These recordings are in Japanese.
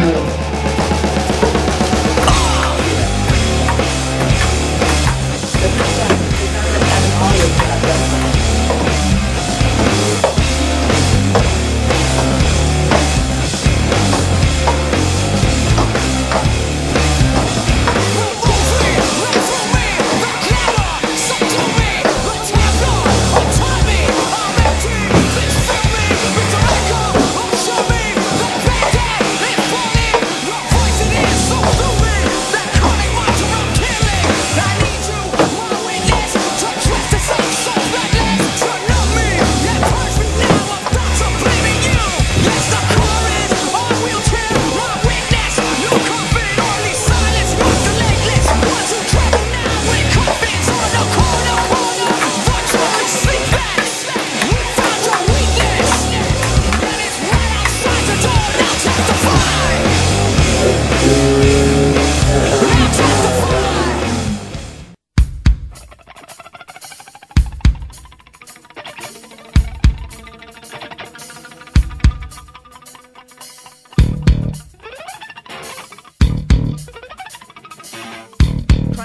Yeah.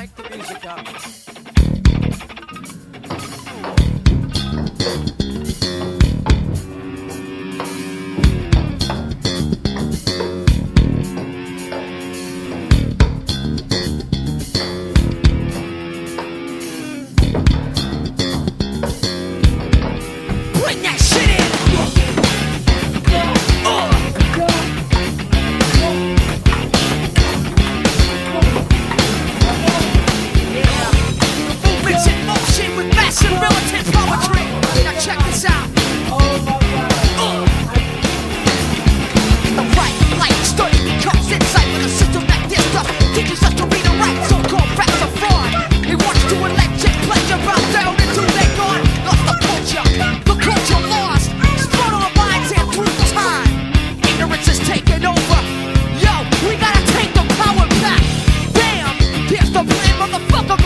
like the music up. motherfucker.